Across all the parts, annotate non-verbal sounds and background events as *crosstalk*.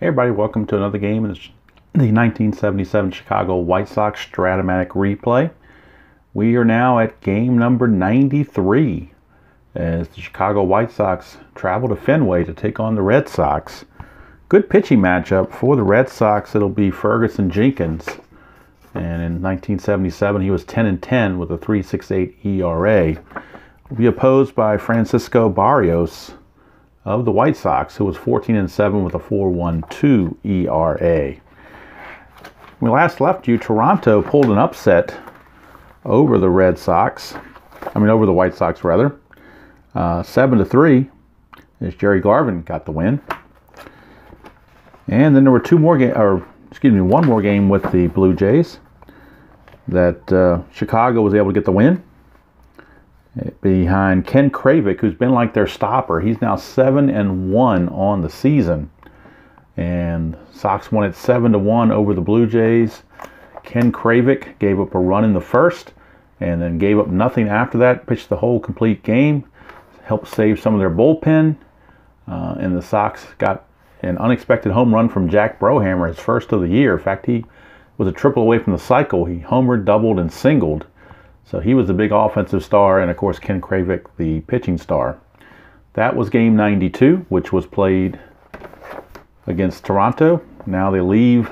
Hey everybody, welcome to another game in the 1977 Chicago White Sox Strat-O-Matic replay. We are now at game number 93 as the Chicago White Sox travel to Fenway to take on the Red Sox. Good pitching matchup for the Red Sox. It'll be Ferguson Jenkins. And in 1977, he was 10 and 10 with a 3.68 ERA. Will be opposed by Francisco Barrios of the White Sox, who was 14 and 7 with a 4.12 ERA. When we last left you, Toronto pulled an upset over the Red Sox. I mean, over the White Sox rather. Uh, seven to three, as Jerry Garvin got the win. And then there were two more game, or excuse me, one more game with the Blue Jays that uh, Chicago was able to get the win behind Ken Kravec, who's been like their stopper. He's now seven and one on the season, and Sox won it seven to one over the Blue Jays. Ken Kravec gave up a run in the first, and then gave up nothing after that. Pitched the whole complete game, helped save some of their bullpen, uh, and the Sox got an unexpected home run from Jack Brohamer, his first of the year. In fact, he was a triple away from the cycle. He homered, doubled, and singled. So he was the big offensive star, and of course, Ken Kravec, the pitching star. That was game 92, which was played against Toronto. Now they leave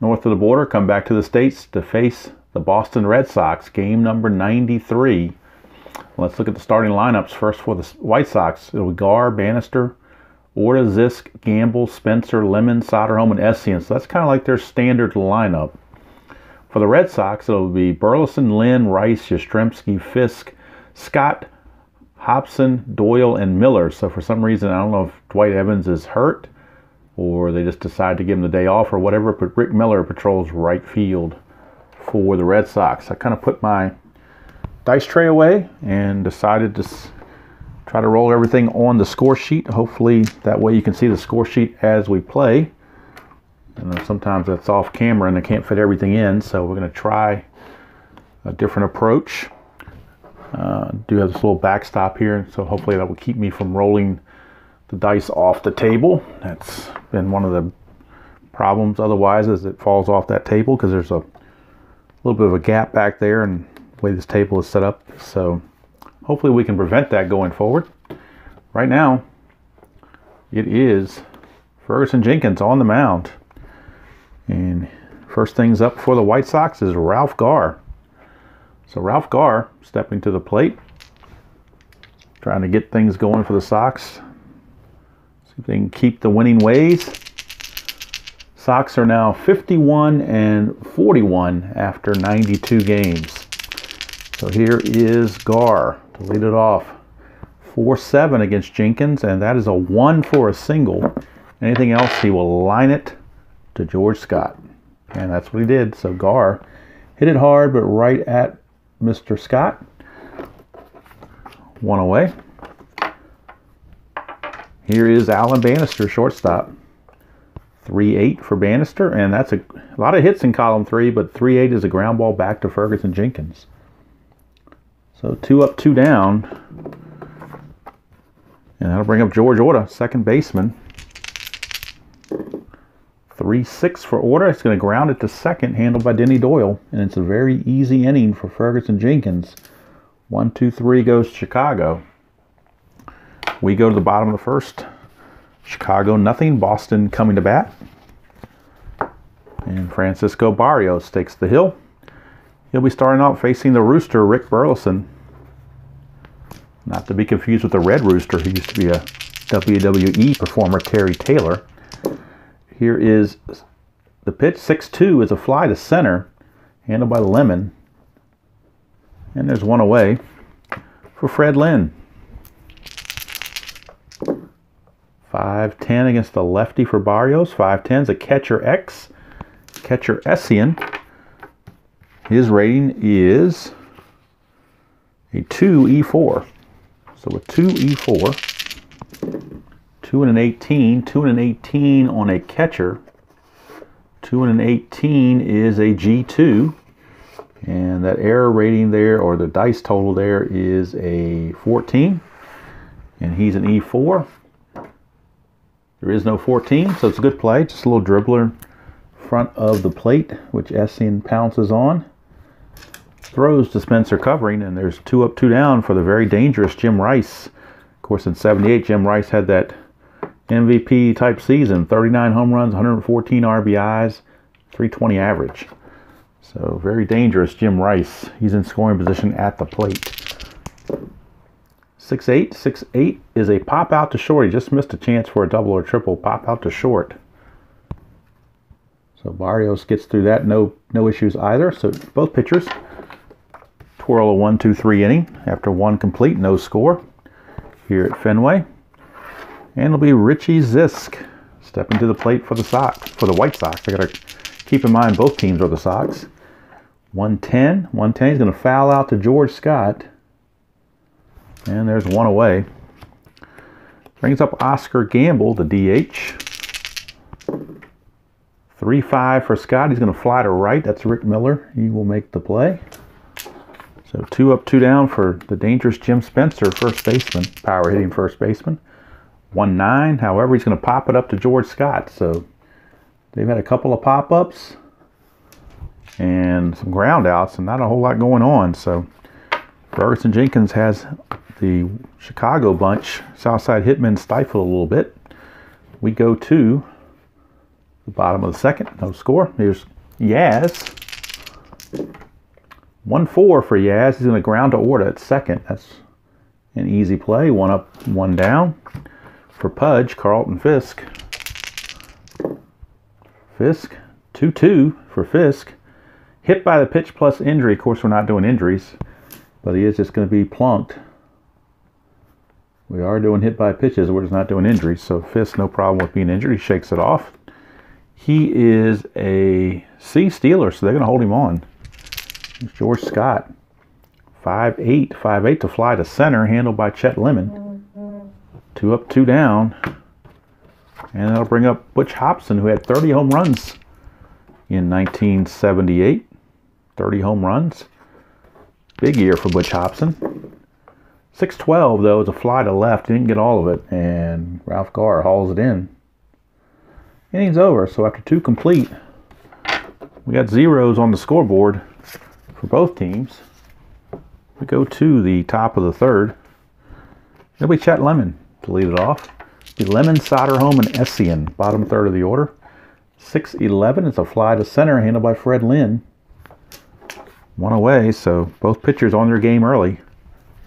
north of the border, come back to the States to face the Boston Red Sox, game number 93. Let's look at the starting lineups first for the White Sox. It'll be Garr, Bannister, Orta, Zisk, Gamble, Spencer, Lemon, Soderholm, and Essian. So that's kind of like their standard lineup. For the Red Sox, it'll be Burleson, Lynn, Rice, Yastrzemski, Fisk, Scott, Hobson, Doyle, and Miller. So for some reason, I don't know if Dwight Evans is hurt or they just decide to give him the day off or whatever, but Rick Miller patrols right field for the Red Sox. I kind of put my dice tray away and decided to try to roll everything on the score sheet. Hopefully that way you can see the score sheet as we play. And sometimes that's off camera and I can't fit everything in, so we're going to try a different approach. Uh, do have this little backstop here, so hopefully that will keep me from rolling the dice off the table. That's been one of the problems otherwise as it falls off that table because there's a little bit of a gap back there and the way this table is set up. So hopefully we can prevent that going forward. Right now, it is Ferguson Jenkins on the mound. And first things up for the White Sox is Ralph Garr. So Ralph Garr stepping to the plate, trying to get things going for the Sox. See if they can keep the winning ways. Sox are now 51 and 41 after 92 games. So here is Garr to lead it off. 4-7 against Jenkins, and that is a 1 for a single. Anything else, he will line it to George Scott. And that's what he did. So Garr hit it hard, but right at Mr. Scott. One away. Here is Alan Bannister, shortstop. 3-8 for Bannister, and that's a, a, lot of hits in column three, but 3-8 is a ground ball back to Ferguson Jenkins. So two up, two down. And that'll bring up George Orta, second baseman. 3-6 for Orta. It's going to ground it to second, handled by Denny Doyle. And it's a very easy inning for Ferguson Jenkins. 1, 2, 3 goes Chicago. We go to the bottom of the first. Chicago nothing. Boston coming to bat. And Francisco Barrios takes the hill. He'll be starting out facing the Rooster, Rick Burleson. Not to be confused with the Red Rooster, who used to be a WWE performer, Terry Taylor. Here is the pitch. 6-2 is a fly to center, handled by Lemon. And there's one away for Fred Lynn. 5-10 against the lefty for Barrios. 5-10 is a catcher X. Catcher Essian. His rating is a 2 E4. So a 2 E4. 2 and an 18. 2 and an 18 on a catcher. 2 and an 18 is a G2. And that error rating there, or the dice total there, is a 14. And he's an E4. There is no 14, so it's a good play. Just a little dribbler front of the plate, which Essian pounces on. Throws to Spencer covering, and there's two up, two down for the very dangerous Jim Rice. Of course, in 78, Jim Rice had that MVP type season 39 home runs, 114 RBIs, 320 average. So, very dangerous Jim Rice. He's in scoring position at the plate. 6 8. 6 8 is a pop out to short. He just missed a chance for a double or triple. Pop out to short. So Barrios gets through that. No no issues either. So both pitchers twirl a 1 2 3 inning after one complete. No score here at Fenway. And it'll be Richie Zisk stepping to the plate for the Sox, for the White Sox. I got to keep in mind both teams are the Sox. 110. 110. He's going to foul out to George Scott. And there's one away. Brings up Oscar Gamble, the DH. 3 5 for Scott. He's going to fly to right. That's Rick Miller. He will make the play. So two up, two down for the dangerous Jim Spencer, first baseman, power hitting first baseman. 1 9. However, he's going to pop it up to George Scott. So they've had a couple of pop ups and some ground outs and not a whole lot going on. So Ferguson Jenkins has the Chicago bunch, Southside Hitmen, stifled a little bit. We go to the bottom of the second, no score. Here's Yaz. 1 4 for Yaz. He's going to ground to Orta at second. That's an easy play. One up, one down. For Pudge, Carlton Fisk. Fisk, 2 2 for Fisk. Hit by the pitch plus injury. Of course, we're not doing injuries, but he is just going to be plunked. We are doing hit by pitches. We're just not doing injuries. So Fisk, no problem with being injured. He shakes it off. He is a C stealer, so they're going to hold him on. George Scott. 5'8", 5'8", to fly to center, handled by Chet Lemon. Two up, two down. And that'll bring up Butch Hobson, who had 30 home runs in 1978. 30 home runs. Big year for Butch Hobson. 612, though, is a fly to left. He Didn't get all of it, and Ralph Garr hauls it in. Inning's over, so after two complete, we got zeros on the scoreboard for both teams. We go to the top of the third. It'll be Chet Lemon lead it off. The Lemon, Soderholm, and Essian, bottom third of the order. 6-11 is a fly to center handled by Fred Lynn. One away, so both pitchers on their game early.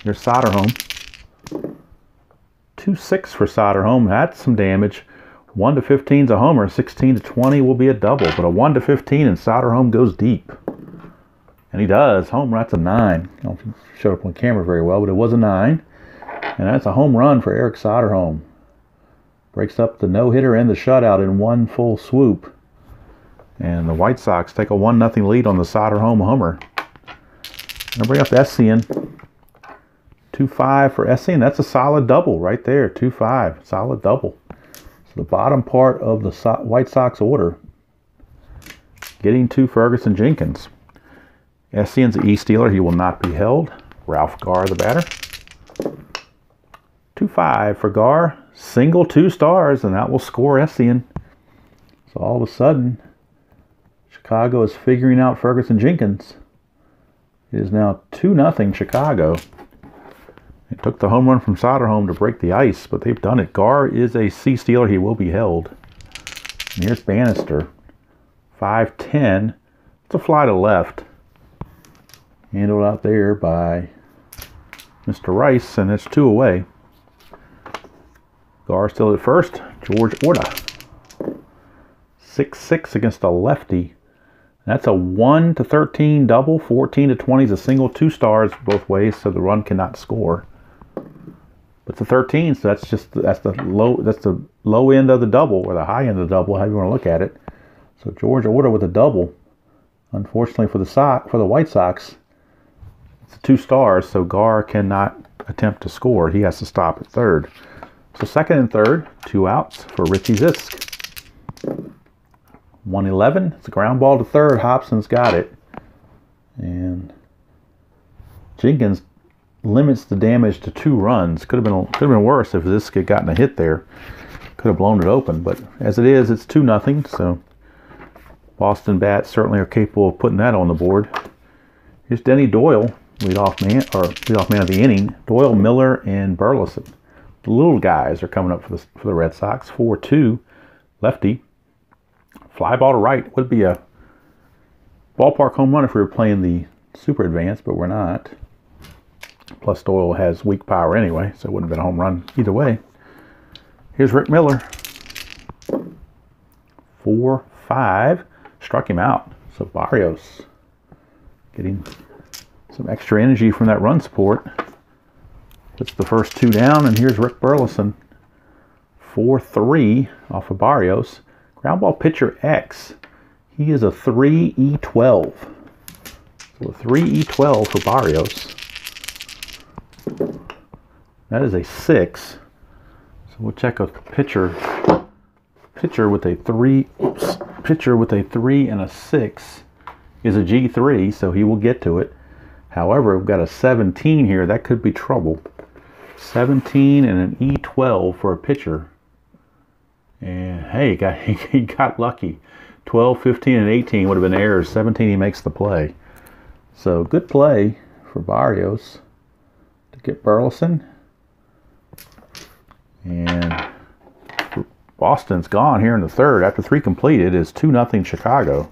There's Soderholm. 2-6 for Soderholm. That's some damage. 1 to 15 is a homer. 16 to 20 will be a double. But a 1 to 15 and Soderholm goes deep. And he does. Home that's a 9. I don't showed up on camera very well, but it was a 9. And that's a home run for Eric Soderholm. Breaks up the no-hitter and the shutout in one full swoop. And the White Sox take a 1-0 lead on the Soderholm homer. I'll bring up Essian. 2-5 for Essian. That's a solid double right there. 2-5. Solid double. So the bottom part of the so White Sox order getting to Ferguson Jenkins. Essian's the E-stealer. He will not be held. Ralph Garr, the batter. 2-5 for Garr. Single two stars, and that will score Essian. So all of a sudden, Chicago is figuring out Ferguson Jenkins. It is now 2 0 Chicago. It took the home run from Soderholm to break the ice, but they've done it. Garr is a C stealer. He will be held. And here's Bannister. 5'10. It's a fly to left. Handled out there by Mr. Rice, and it's two away. Garr still at first. George Orta. 6-6 against a lefty. That's a 1 to 13 double. 14 to 20 is a single. Two stars both ways, so the run cannot score. But it's a 13, so that's just that's the low that's the low end of the double or the high end of the double, however you want to look at it. So George Orta with a double. Unfortunately for the Sox, for the White Sox, it's two stars, so Garr cannot attempt to score. He has to stop at third. So second and third, two outs for Richie Zisk. 111. It's a ground ball to third. Hobson's got it. And Jenkins limits the damage to two runs. Could have been could have been worse if this had gotten a hit there. Could have blown it open, but as it is, it's 2 nothing. so Boston Bats certainly are capable of putting that on the board. Here's Denny Doyle, leadoff man, or leadoff man of the inning. Doyle, Miller, and Burleson. The little guys are coming up for the, for the Red Sox. 4-2, lefty. Fly ball to right. Would be a ballpark home run if we were playing the super advanced, but we're not. Plus Doyle has weak power anyway, so it wouldn't have been a home run either way. Here's Rick Miller. Four, five. Struck him out. So Barrios getting some extra energy from that run support. It's the first two down, and here's Rick Burleson. 4-3 off of Barrios. Ground ball pitcher X. He is a 3E12. So a 3E12 for Barrios. That is a 6. So we'll check a pitcher pitcher with a 3 oops, pitcher with a 3 and a 6 is a G3, so he will get to it. However, we've got a 17 here. That could be trouble. 17 and an E12 for a pitcher. And hey, he got, *laughs* he got lucky. 12, 15, and 18 would have been errors. 17, he makes the play. So good play for Barrios to get Burleson. And Boston's gone here in the third. After three completed is 2 nothing Chicago.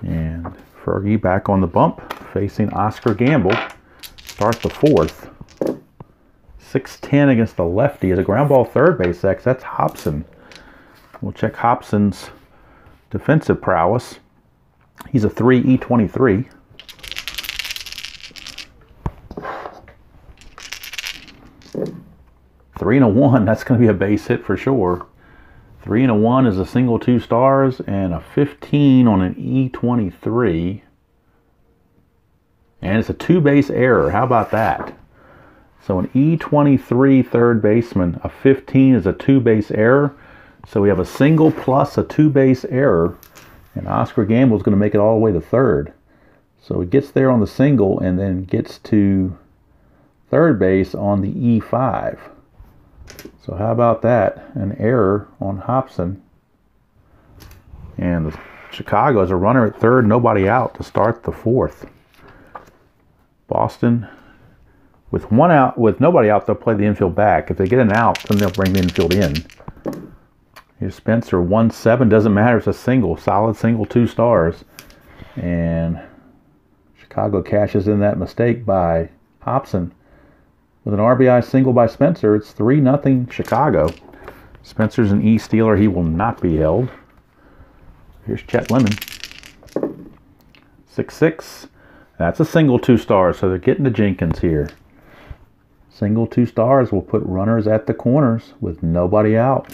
And Fergie back on the bump, facing Oscar Gamble. Start the fourth. 6-10 against the lefty is a ground ball third base X. That's Hobson. We'll check Hobson's defensive prowess. He's a 3E23. Three and a one, *laughs* that's going to be a base hit for sure. Three and a one is a single two stars, and a 15 on an E23. And it's a two base error. How about that? So an E23 third baseman, a 15 is a two base error. So we have a single plus a two base error. And Oscar Gamble is going to make it all the way to third. So he gets there on the single and then gets to third base on the E5. So how about that? An error on Hobson. And Chicago is a runner at third, nobody out to start the fourth. Boston with one out, with nobody out, they'll play the infield back. If they get an out, then they'll bring the infield in. Here's Spencer, 1-7, doesn't matter, it's a single, solid single, two stars. And Chicago cashes in that mistake by Hobson. With an RBI single by Spencer, it's 3 0 Chicago. Spencer's an E stealer, he will not be held. Here's Chet Lemon. 6 6. That's a single two stars, so they're getting to Jenkins here. Single two stars will put runners at the corners with nobody out.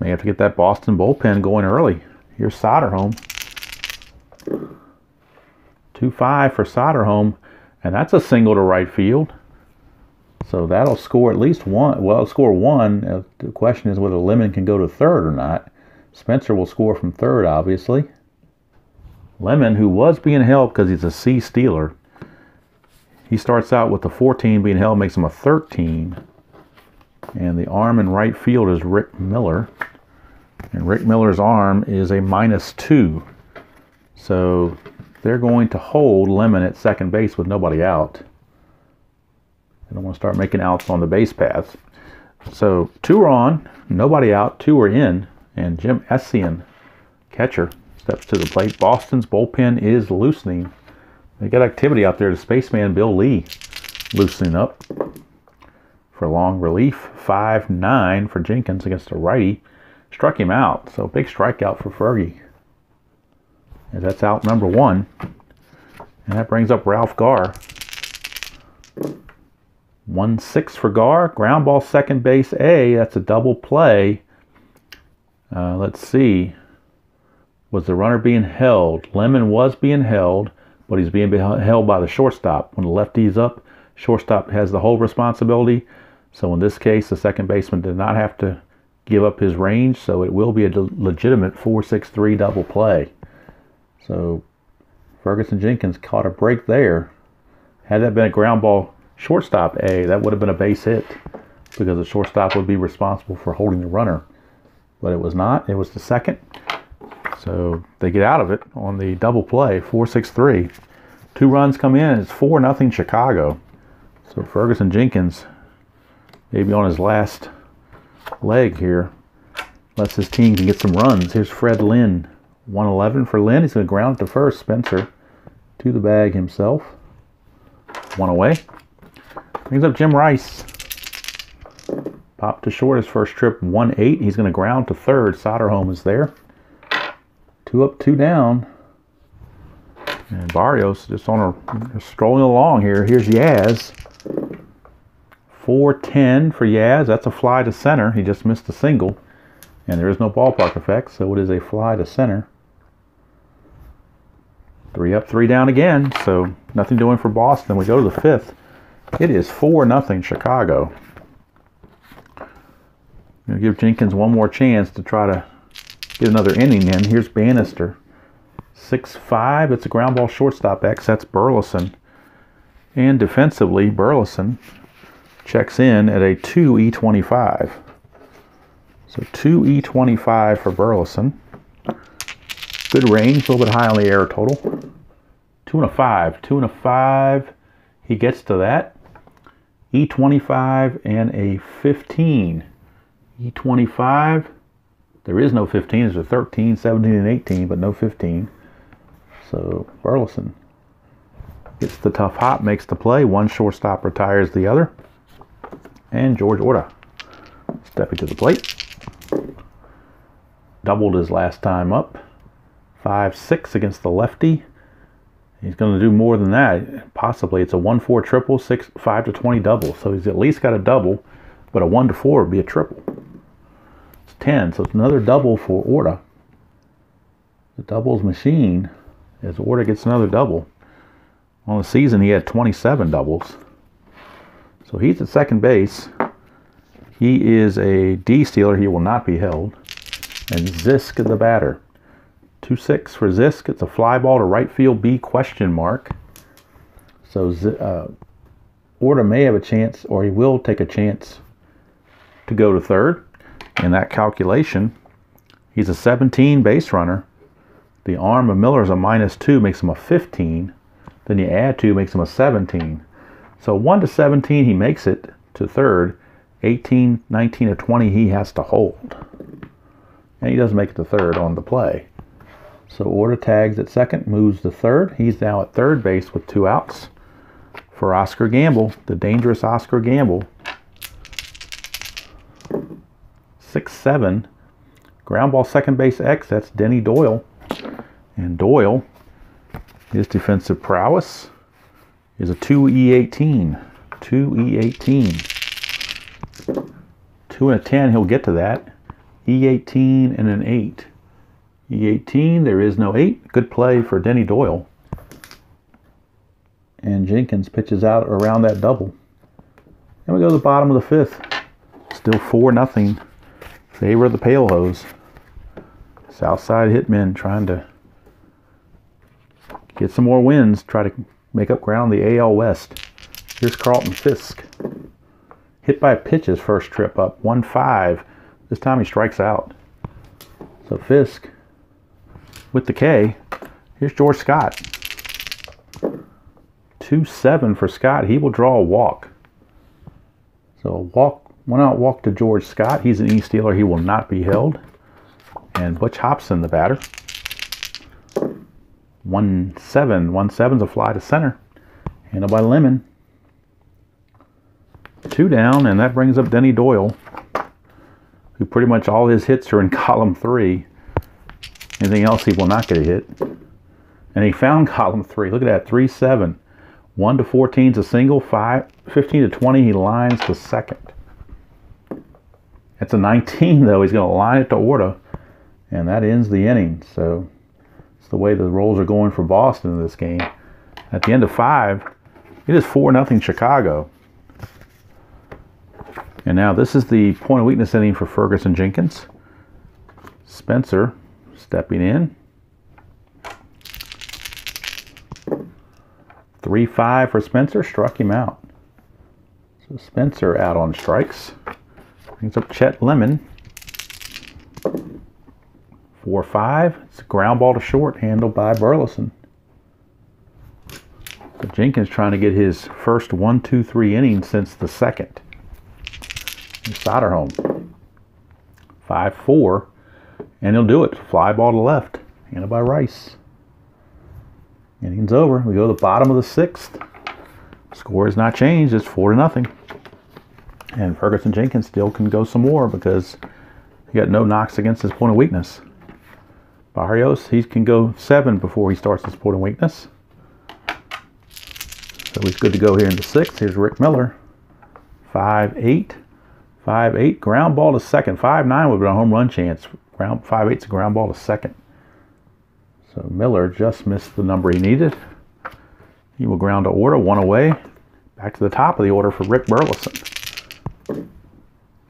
May have to get that Boston bullpen going early. Here's Soderholm. 2-5 for Soderholm. And that's a single to right field. So that'll score at least one. Well, score one. Uh, the question is whether Lemon can go to third or not. Spencer will score from third, obviously. Lemon, who was being held because he's a C stealer, he starts out with the 14 being held, makes him a 13. And the arm in right field is Rick Miller. And Rick Miller's arm is a minus two. So they're going to hold Lemon at second base with nobody out. They don't want to start making outs on the base paths. So two are on, nobody out, two are in, and Jim Essian, catcher, steps to the plate. Boston's bullpen is loosening. They got activity out there. The spaceman Bill Lee loosening up for long relief. 5-9 for Jenkins against a righty. Struck him out. So big strikeout for Fergie. And that's out number one. And that brings up Ralph Garr. 1-6 for Garr. Ground ball second base A. That's a double play. Uh, let's see. Was the runner being held? Lemon was being held but he's being held by the shortstop. When the lefty's up, shortstop has the whole responsibility. So in this case, the second baseman did not have to give up his range, so it will be a legitimate 4-6-3 double play. So Ferguson Jenkins caught a break there. Had that been a ground ball shortstop A, that would have been a base hit. because the shortstop would be responsible for holding the runner. But it was not. It was the second. So they get out of it on the double play, 4-6-3. Two runs come in. It's 4 nothing Chicago. So Ferguson Jenkins, maybe on his last leg here, unless his team can get some runs. Here's Fred Lynn, 111 for Lynn. He's going to ground it to first. Spencer to the bag himself. One away. Brings up Jim Rice. Popped to short his first trip, 1-8. He's going to ground to third. Soderholm is there. Two up, two down. And Barrios just on a strolling along here. Here's Yaz. 410 for Yaz. That's a fly to center. He just missed a single. And there is no ballpark effect, so it is a fly to center. Three up, three down again. So nothing doing for Boston. We go to the fifth. It is 4 nothing Chicago. Gonna give Jenkins one more chance to try to get another inning in. Here's Bannister. 6-5. It's a ground ball shortstop X. That's Burleson. And defensively, Burleson checks in at a 2E25. So 2E25 for Burleson. Good range, a little bit high on the error total. Two and a five. Two and a five. He gets to that. E25 and a 15. E25. There is no 15. There's a 13, 17, and 18, but no 15. So Burleson gets the tough hop, makes the play. One shortstop retires the other. And George Orta stepping to the plate. Doubled his last time up. 5-6 against the lefty. He's going to do more than that. Possibly it's a 1-4 triple, 6 5 to 20 double. So he's at least got a double, but a 1 to 4 would be a triple. 10. So it's another double for Orta. The doubles machine as Orta gets another double. On the season, he had 27 doubles. So he's at second base. He is a D stealer. He will not be held. And Zisk is the batter. 2-6 for Zisk. It's a fly ball to right field B question mark. So uh, Orta may have a chance, or he will take a chance to go to third in that calculation, he's a 17 base runner. The arm of Miller is a minus 2, makes him a 15. Then you add 2, makes him a 17. So 1 to 17, he makes it to third. 18, 19, or 20, he has to hold. And he doesn't make it to third on the play. So Orta tags at second, moves to third. He's now at third base with two outs for Oscar Gamble, the dangerous Oscar Gamble. Six seven. Ground ball second base X, that's Denny Doyle. And Doyle, his defensive prowess is a 2E18. 2E18. 2 and a 10, he'll get to that. E18 and an 8. E18, there is no 8. Good play for Denny Doyle. And Jenkins pitches out around that double. And we go to the bottom of the fifth. Still 4 nothing favor were the Pale Hose. Southside Hitmen trying to get some more wins, try to make up ground the AL West. Here's Carlton Fisk. Hit by pitch his first trip up, 1-5. This time he strikes out. So Fisk with the K. Here's George Scott. 2-7 for Scott. He will draw a walk. So a walk one out walk to George Scott. He's an E stealer. He will not be held. And Butch Hobson, the batter. 1 7. 1 7's a fly to center. Handled by Lemon. Two down, and that brings up Denny Doyle, who pretty much all his hits are in *laughs* column three. Anything else, he will not get a hit. And he found *laughs* column three. Look at that 3 7. 1 to 14 is a single. Five, 15 to 20, he lines the second. It's a 19, though. He's going to line it to Orta, and that ends the inning. So it's the way the rolls are going for Boston in this game. At the end of five, it is 4 nothing Chicago. And now this is the point of weakness inning for Ferguson Jenkins. Spencer stepping in. 3-5 for Spencer, struck him out. So Spencer out on strikes. Brings up Chet Lemon. 4 5. It's a ground ball to short, handled by Burleson. So Jenkins trying to get his first one, two, three inning since the second. Soderholm. 5 4. And he'll do it. Fly ball to left. Handled by Rice. Innings over. We go to the bottom of the sixth. Score has not changed. It's 4 to nothing. And Ferguson Jenkins still can go some more because he got no knocks against his point of weakness. Barrios, he can go seven before he starts his point of weakness. So he's good to go here in the sixth. Here's Rick Miller. Five eight. Five eight. Ground ball to second. Five nine would be a home run chance. Ground five eight's a ground ball to second. So Miller just missed the number he needed. He will ground to Orta, one away. Back to the top of the order for Rick Burleson.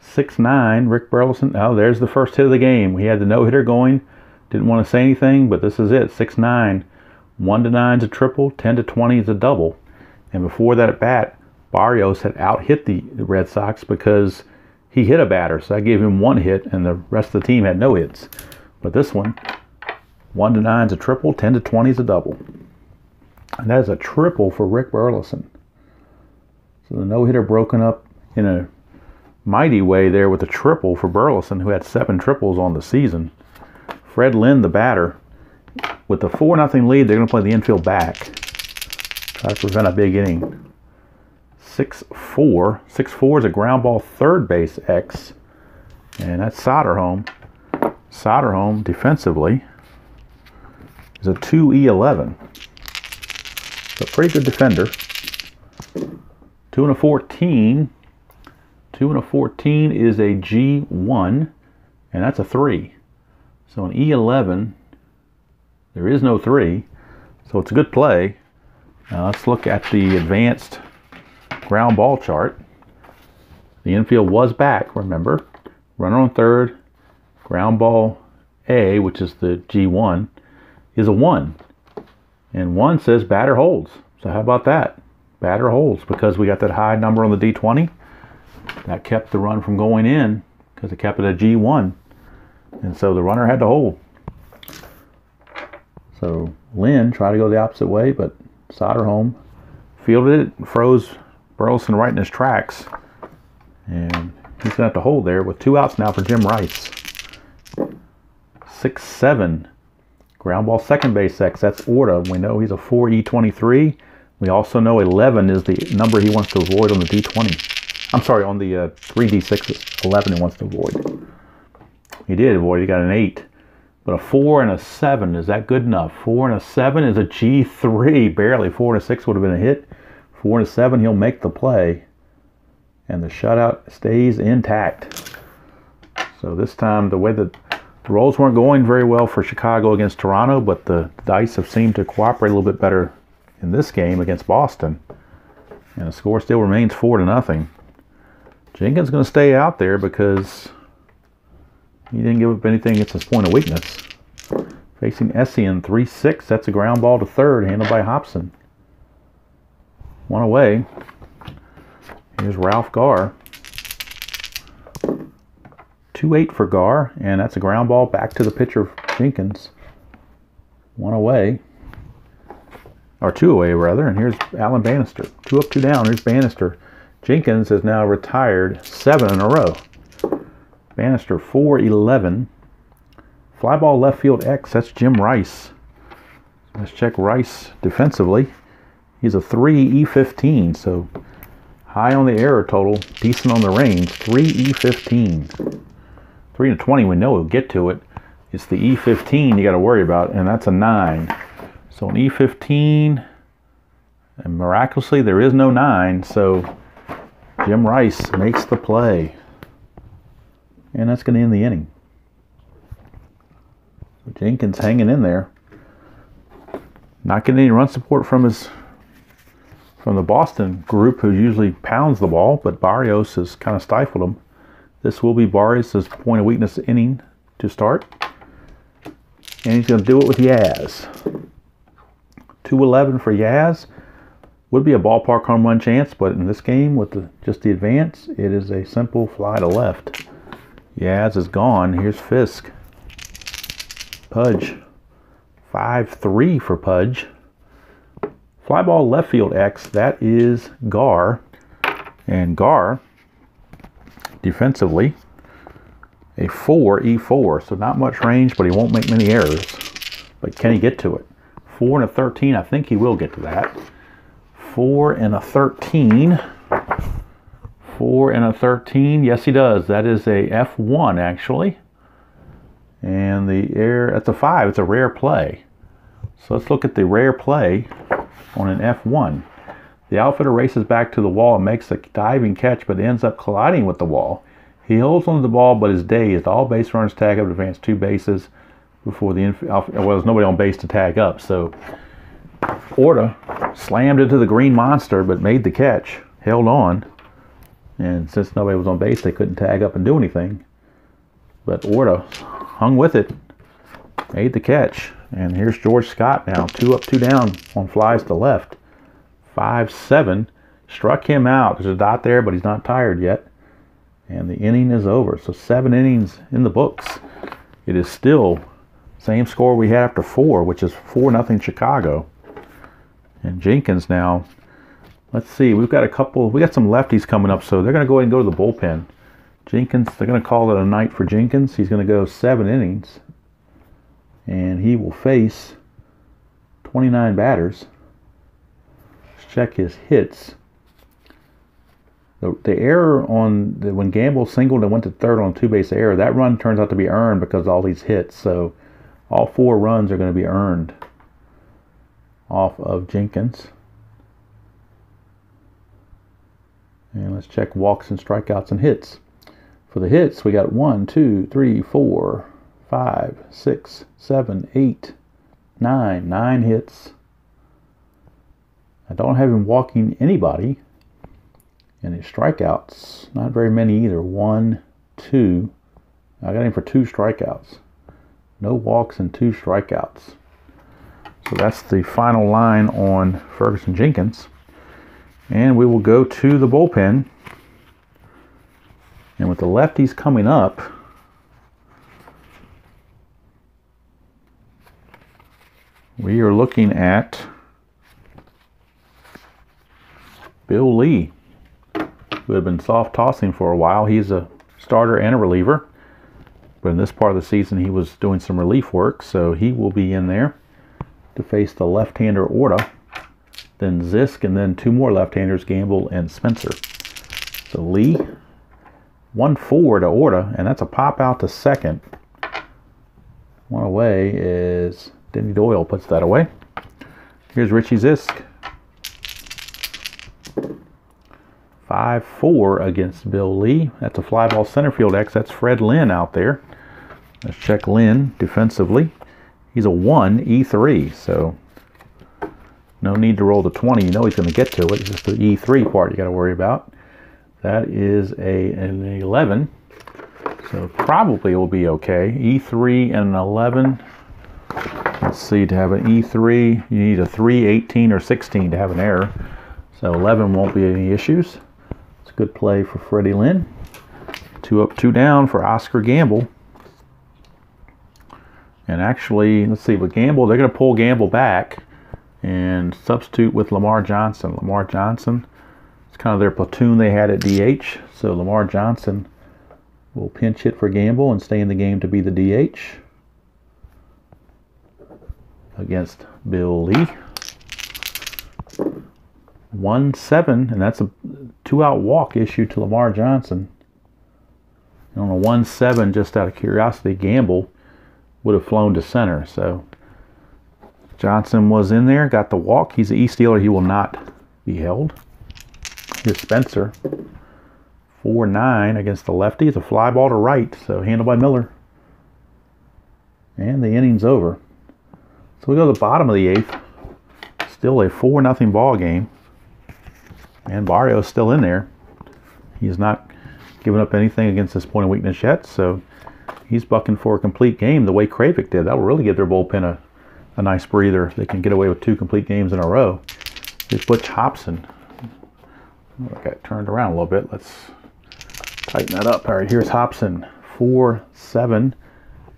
6-9, Rick Burleson. Oh, there's the first hit of the game. We had the no-hitter going. Didn't want to say anything, but this is it. 6-9. 1 to 9 is a triple, 10 to 20 is a double. And before that at bat, Barrios had out hit the Red Sox because he hit a batter. So I gave him one hit, and the rest of the team had no hits. But this one, 1 to 9 is a triple, 10 to 20 is a double. And that is a triple for Rick Burleson. So the no hitter broken up in a mighty way there with a triple for Burleson, who had seven triples on the season. Fred Lynn, the batter, with the 4 0 lead, they're going to play the infield back. Try to prevent a big inning. 6 4. 6 4 is a ground ball third base X. And that's Soderholm. Soderholm defensively is a 2E11. So pretty good defender. 2 and a 14 2 and a 14 is a G1, and that's a 3. So an E11, there is no 3, so it's a good play. Now let's look at the advanced ground ball chart. The infield was back, remember. Runner on third, ground ball A, which is the G1, is a 1. And 1 says batter holds. So how about that? Batter holds because we got that high number on the D20. That kept the run from going in because it kept it at G1. And so the runner had to hold. So Lynn tried to go the opposite way, but Soderholm fielded it, froze Burleson right in his tracks. And he's going to have to hold there with two outs now for Jim Rice. 6 7. Ground ball second base X. That's Orta. We know he's a 4E23. We also know 11 is the number he wants to avoid on the D20. I'm sorry, on the uh, 3d6, 11 he wants to avoid. He did avoid, he got an 8. But a 4 and a 7, is that good enough? 4 and a 7 is a G3, barely. 4 and a 6 would have been a hit. 4 and a 7, he'll make the play. And the shutout stays intact. So this time, the way that the rolls weren't going very well for Chicago against Toronto, but the dice have seemed to cooperate a little bit better in this game against Boston. And the score still remains 4 to nothing. Jenkins going to stay out there because he didn't give up anything against his point of weakness. Facing Essian 3-6. That's a ground ball to third, handled by Hobson. One away. Here's Ralph Garr. 2-8 for Garr, and that's a ground ball back to the pitcher Jenkins. One away. Or two away, rather. And here's Alan Bannister. Two up, two down. Here's Bannister. Jenkins has now retired seven in a row. Bannister 411. Flyball left field X, that's Jim Rice. Let's check Rice defensively. He's a 3 E15, so high on the error total, decent on the range. 3 E15. 3 to 20, we know we'll get to it. It's the E15 you got to worry about, and that's a 9. So an E15, and miraculously there is no 9, so Jim Rice makes the play. And that's going to end the inning. Jenkins hanging in there. Not getting any run support from his from the Boston group who usually pounds the ball, but Barrios has kind of stifled him. This will be Barrios' point of weakness inning to start. And he's going to do it with Yaz. 211 for Yaz. Would be a ballpark home run chance, but in this game with the, just the advance, it is a simple fly to left. Yaz is gone. Here's Fisk. Pudge. 5-3 for Pudge. Fly ball left field X. That is Garr. And Garr, defensively, a 4 E4. So not much range, but he won't make many errors. But can he get to it? 4 and a 13. I think he will get to that. 4 and a 13. 4 and a 13. Yes, he does. That is a F1, actually. And the air, that's a 5. It's a rare play. So let's look at the rare play on an F1. The outfitter races back to the wall and makes a diving catch, but ends up colliding with the wall. He holds onto the ball, but his day is dazed. All base runners tag up to advance two bases before the well, there's nobody on base to tag up. So Orta slammed into the green monster, but made the catch, held on, and since nobody was on base, they couldn't tag up and do anything. But Orta hung with it, made the catch, and here's George Scott now, two up, two down on flies to left, five seven, struck him out. There's a dot there, but he's not tired yet, and the inning is over. So seven innings in the books. It is still same score we had after four, which is four nothing Chicago. And Jenkins now, let's see, we've got a couple, we got some lefties coming up, so they're going to go ahead and go to the bullpen. Jenkins, they're going to call it a night for Jenkins. He's going to go seven innings, and he will face 29 batters. Let's check his hits. The, the error on the, when Gamble singled and went to third on two base error, that run turns out to be earned because all these hits. So all four runs are going to be earned off of Jenkins. And let's check walks and strikeouts and hits. For the hits, we got one, two, three, four, five, six, seven, eight, nine. Nine hits. I don't have him walking anybody. And his strikeouts, not very many either. One, two. I got him for two strikeouts. No walks and two strikeouts. So that's the final line on Ferguson Jenkins. And we will go to the bullpen. And with the lefties coming up, we are looking at Bill Lee, who had been soft tossing for a while. He's a starter and a reliever. But in this part of the season, he was doing some relief work, so he will be in there to face the left-hander Orta, then Zisk, and then two more left-handers, Gamble and Spencer. So Lee, 1-4 to Orta, and that's a pop out to second. One away is Denny Doyle puts that away. Here's Richie Zisk. 5-4 against Bill Lee. That's a fly ball center field X. That's Fred Lynn out there. Let's check Lynn defensively. He's a 1 E3, so no need to roll the 20. You know he's going to get to it. It's just the E3 part you got to worry about. That is a an 11, so probably will be okay. E3 and an 11. Let's see, to have an E3, you need a 3, 18, or 16 to have an error. So 11 won't be any issues. It's a good play for Freddie Lynn. Two up, two down for Oscar Gamble. And actually, let's see, with Gamble, they're going to pull Gamble back and substitute with Lamar Johnson. Lamar Johnson, it's kind of their platoon they had at DH. So Lamar Johnson will pinch hit for Gamble and stay in the game to be the DH against Bill Lee. 1 7, and that's a two out walk issued to Lamar Johnson. And on a 1 7, just out of curiosity, Gamble would have flown to center. So Johnson was in there, got the walk. He's a E stealer. He will not be held. Here's Spencer. 4 9 against the lefty. It's a fly ball to right, so handled by Miller. And the inning's over. So we go to the bottom of the eighth. Still a 4 nothing ball game. And Barrios still in there. He's not given up anything against this point of weakness yet, so he's bucking for a complete game the way Kravec did. That will really give their bullpen a, a nice breather. They can get away with two complete games in a row. Here's Butch Hobson. I got turned around a little bit. Let's tighten that up. All right, here's Hobson. 4 7.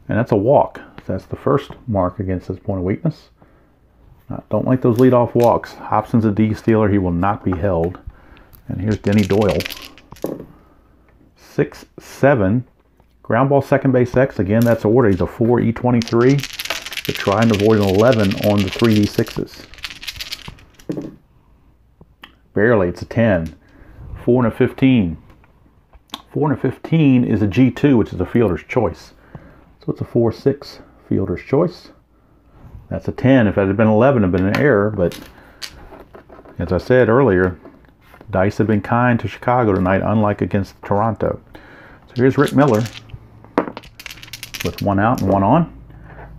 And that's a walk. That's the first mark against this point of weakness. Don't like those lead-off walks. Hobson's a D stealer. He will not be held. And here's Denny Doyle. 6 7. Ground ball second base X. Again, that's order. He's a 4 E23. But try and avoid an 11 on the 3D6s. Barely, it's a 10. 4 and a 15. 4 and a 15 is a G2, which is a fielder's choice. So it's a 4 6 fielder's choice. That's a 10. If it had been 11, it would have been an error, but as I said earlier, dice have been kind to Chicago tonight, unlike against Toronto. So here's Rick Miller with one out and one on.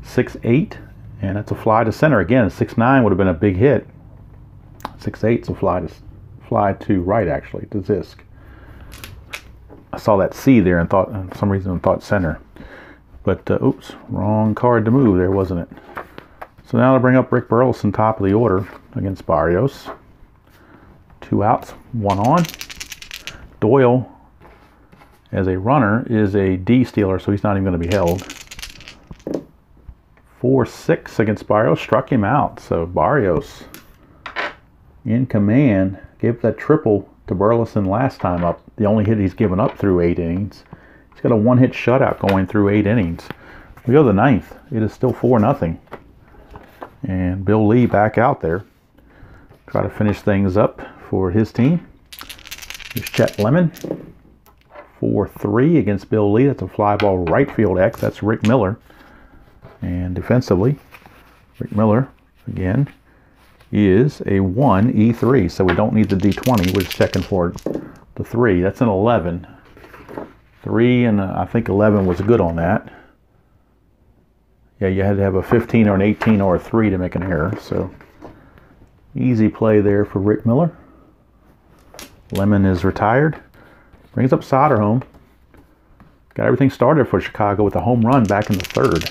6 8, and it's a fly to center. Again, 6 9 would have been a big hit. 6 8 is a fly to, fly to right, actually, to Zisk. I saw that C there and thought, for some reason, thought center. But, uh, oops, wrong card to move there, wasn't it? So now to bring up Rick Burleson, top of the order against Barrios. Two outs, one on. Doyle, as a runner, is a D stealer, so he's not even going to be held. 4-6 against Barrios, struck him out. So Barrios in command, gave that triple to Burleson last time up. The only hit he's given up through eight innings. He's got a one-hit shutout going through eight innings. We go to the ninth. It is still 4 nothing. And Bill Lee back out there. Try to finish things up for his team. Here's Chet Lemon. 4-3 against Bill Lee. That's a fly ball right field X. That's Rick Miller. And defensively, Rick Miller, again, is a 1 E3. So we don't need the D20. We're just checking for the 3. That's an 11. 3 and uh, I think 11 was good on that. Yeah, you had to have a 15 or an 18 or a 3 to make an error. So easy play there for Rick Miller. Lemon is retired. Brings up Soderholm. Got everything started for Chicago with a home run back in the third.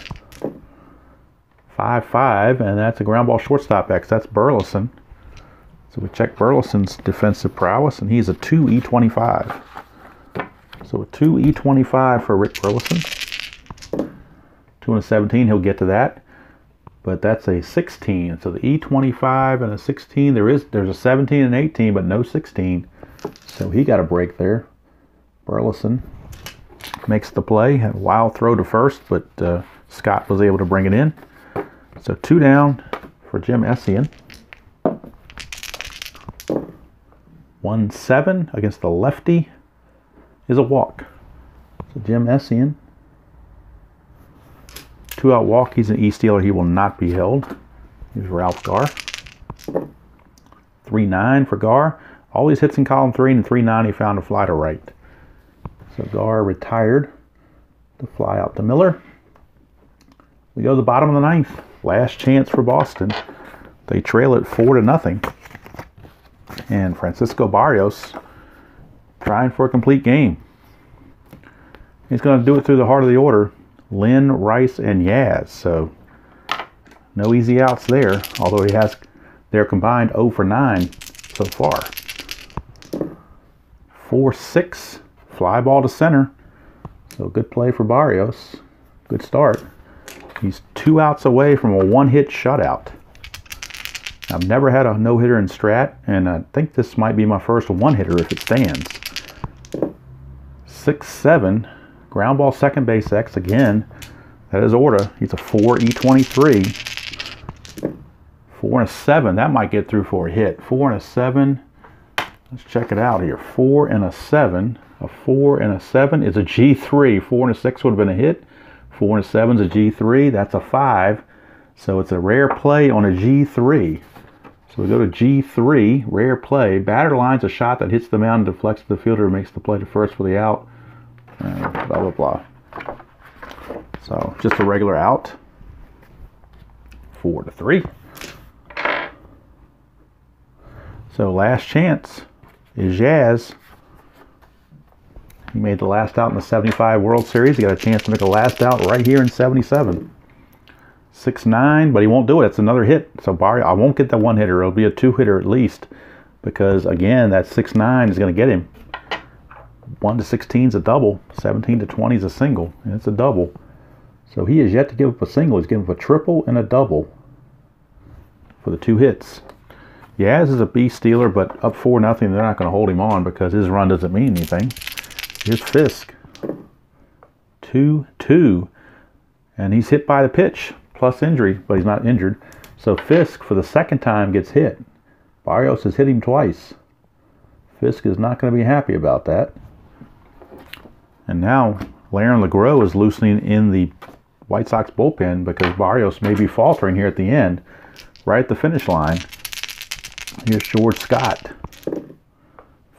5-5, and that's a ground ball shortstop X. That's Burleson. So we check Burleson's defensive prowess, and he's a 2 E25. So a 2 E25 for Rick Burleson. 2 and a 17, he'll get to that. But that's a 16. So the E25 and a 16, there is there's a 17 and 18, but no 16. So he got a break there. Burleson makes the play. A wild throw to first, but uh, Scott was able to bring it in. So two down for Jim Essian. One seven against the lefty is a walk. So Jim Essian. Two out walk. He's an E stealer. He will not be held. Here's Ralph. Three nine for Garr. All these hits in column three and three nine. He found a fly to right. So Garr retired to fly out to Miller. We go to the bottom of the ninth. Last chance for Boston. They trail it four to nothing. And Francisco Barrios trying for a complete game. He's going to do it through the heart of the order. Lynn, Rice, and Yaz. So no easy outs there. Although he has, they're combined 0 for 9 so far. 4-6, fly ball to center. So good play for Barrios. Good start. He's two outs away from a one-hit shutout. I've never had a no-hitter in Strat, and I think this might be my first one-hitter if it stands. 6-7, ground ball second base X again. That is Orta. He's a 4 E23. 4 and a 7. That might get through for a hit. 4 and a 7. Let's check it out here. 4 and a 7. A 4 and a 7 is a G3. 4 and a 6 would have been a hit. 4 and a 7 is a G3. That's a 5. So it's a rare play on a G3. So we go to G3, rare play. Batter line's a shot that hits the mound, deflects the fielder, makes the play to first for the out. Blah, blah, blah. So just a regular out. 4 to 3. So last chance is Yaz. He made the last out in the 75 World Series. He got a chance to make a last out right here in 77. Six nine, but he won't do it. It's another hit. So Barrios, I won't get that one hitter. It'll be a two hitter at least, because again, that six nine is going to get him. One to sixteen is a double. Seventeen to twenty is a single, and it's a double. So he has yet to give up a single. He's given up a triple and a double for the two hits. Yaz is a B stealer, but up four nothing. They're not going to hold him on because his run doesn't mean anything. Here's Fisk. Two two, and he's hit by the pitch plus injury, but he's not injured. So Fisk for the second time gets hit. Barrios has hit him twice. Fisk is not going to be happy about that. And now Lerrin LaGrow is loosening in the White Sox bullpen because Barrios may be faltering here at the end, right at the finish line. Here's George Scott.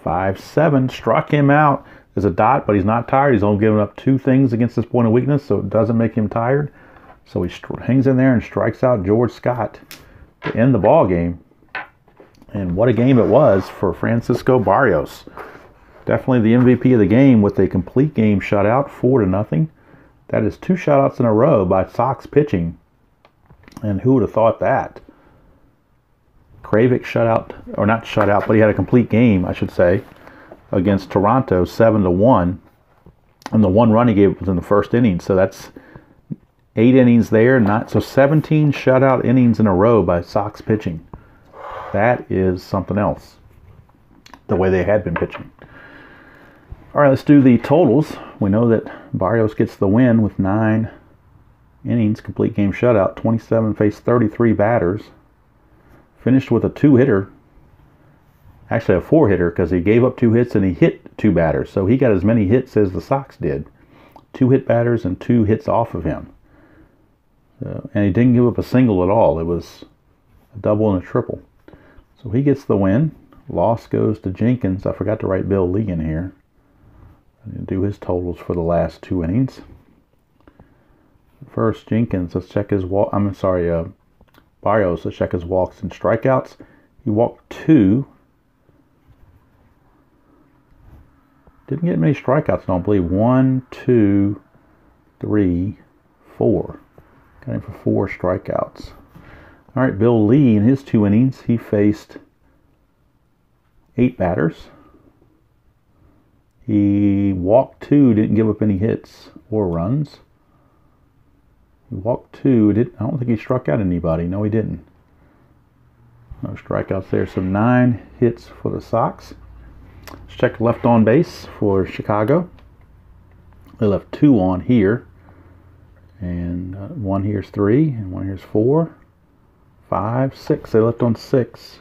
5-7, struck him out. There's a dot, but he's not tired. He's only given up two things against this point of weakness, so it doesn't make him tired. So he hangs in there and strikes out George Scott to end the ball game. And what a game it was for Francisco Barrios. Definitely the MVP of the game with a complete game shutout, four to nothing. That is two shutouts in a row by Sox pitching. And who would have thought that? Kravec shutout, or not shutout, but he had a complete game, I should say, against Toronto, seven to one. And the one run he gave was in the first inning. So that's eight innings there, not so 17 shutout innings in a row by Sox pitching. That is something else. The way they had been pitching. All right, let's do the totals. We know that Barrios gets the win with nine innings, complete game shutout, 27 faced 33 batters. Finished with a two hitter, actually a four hitter because he gave up two hits and he hit two batters. So he got as many hits as the Sox did. Two hit batters and two hits off of him. So, and he didn't give up a single at all. It was a double and a triple. So he gets the win. Loss goes to Jenkins. I forgot to write Bill Lee in here. I didn't do his totals for the last two innings. First, Jenkins. Let's check his walk. I'm sorry, uh, Barrios. Let's check his walks and strikeouts. He walked two. Didn't get many strikeouts, I don't believe. One, two, three, four. Got him for four strikeouts. All right, Bill Lee, in his two innings, he faced eight batters. He walked two, didn't give up any hits or runs. He walked two, didn't, I don't think he struck out anybody. No, he didn't. No strikeouts there. So nine hits for the Sox. Let's check left on base for Chicago. They left two on here. And uh, one here's three, and one here's four, five, six. They left on six.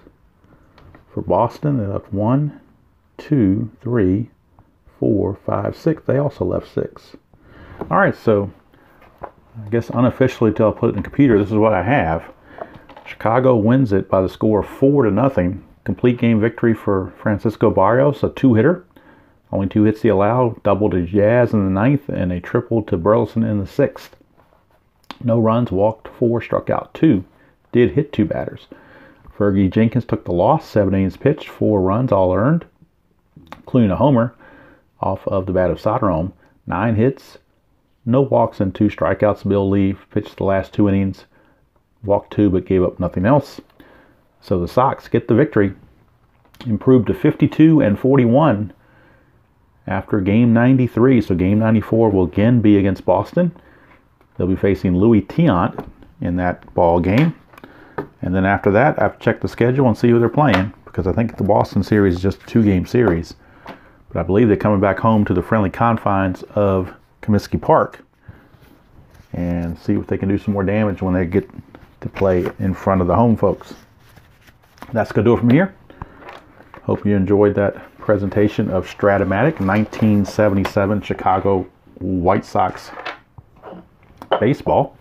For Boston, they left one, two, three, four, five, six. They also left six. All right, so I guess unofficially, till I put it in the computer, this is what I have. Chicago wins it by the score of four to nothing. Complete game victory for Francisco Barrios, a two-hitter. Only two hits he allowed, double to Yaz in the ninth, and a triple to Burleson in the sixth. No runs, walked four, struck out two. Did hit two batters. Fergie Jenkins took the loss, seven innings pitched, four runs, all earned, including a homer off of the bat of Soderholm. Nine hits, no walks, and two strikeouts. Bill Lee pitched the last two innings, walked two, but gave up nothing else. So the Sox get the victory, improved to 52 and 41 after game 93. So game 94 will again be against Boston. They'll be facing Louis Tiant in that ball game. And then after that, I have checked the schedule and see who they're playing because I think the Boston series is just a two-game series. But I believe they're coming back home to the friendly confines of Comiskey Park and see if they can do some more damage when they get to play in front of the home folks. That's going to do it from here. Hope you enjoyed that presentation of Strat-O-Matic 1977 Chicago White Sox baseball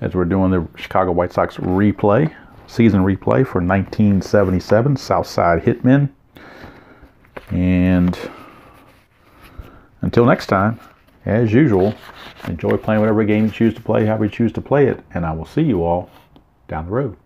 as we're doing the Chicago White Sox replay, season replay for 1977 Southside Hitmen. And until next time, as usual, enjoy playing whatever game you choose to play, however you choose to play it, and I will see you all down the road.